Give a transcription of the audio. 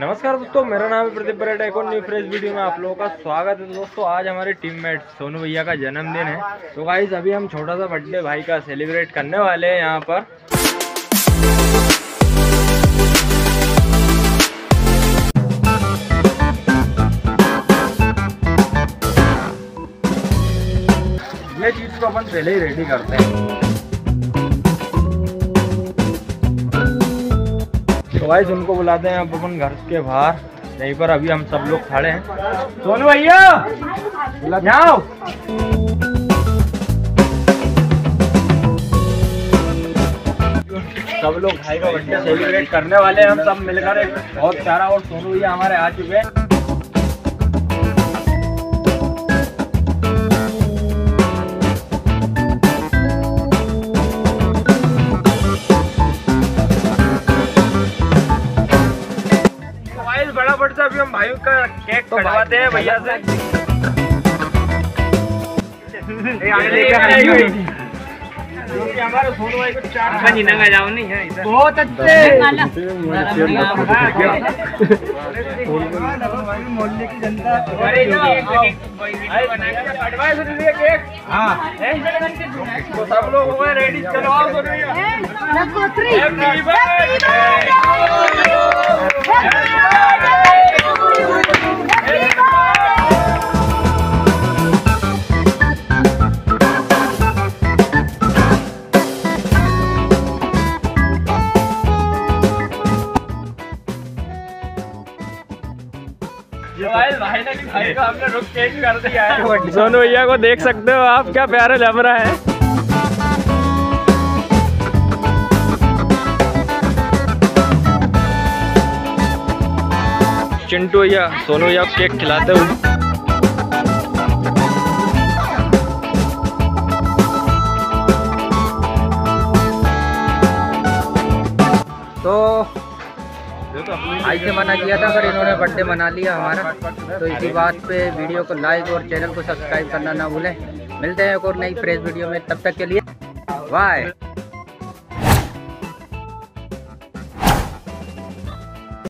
नमस्कार दोस्तों, मेरा नाम है प्रदीप परेड एक और न्यू फ्रेश वीडियो में आप लोगों का स्वागत है दोस्तों। आज हमारे टीममेट सोनू भैया का जन्मदिन है। तो गाइज़ अभी हम छोटा सा बर्थडे भाई का सेलिब्रेट करने वाले हैं यहाँ पर। ये चीज़ को अपन पहले ही रेडी करते हैं। भाई, उनको बुलाते हैं अब अपन घर के बाहर। यहीं पर अभी हम सब लोग खड़े हैं। सोनू भैया, जाओ। सब लोग भाई का बर्थडे सेलिब्रेट करने वाले हैं। हम सब मिलकर एक बहुत प्यारा और सोनू भैया हमारे आ चुके हैं। बड़ा पड़ता अभी हम भाइयों का केक तो कटवाते हैं भैया से। हमारे सोनू भाई को चार नंगा जाओ नहीं है बहुत अच्छे। मोहल्ले की जनता। तो सब लोग हो गए रेडी चलो आओ सोनू भैया Happy birthday! सोनू भैया को देख सकते हो आप क्या प्यारा जम रहा है चिंटू भैया सोनू भैया को केक खिलाते हुए तो आज से मना किया था पर इन्होंने बर्थडे मना लिया हमारा। तो इसी बात पे वीडियो को लाइक और चैनल को सब्सक्राइब करना ना भूलें। मिलते हैं एक और नई फ्रेश वीडियो में। तब तक के लिए बाय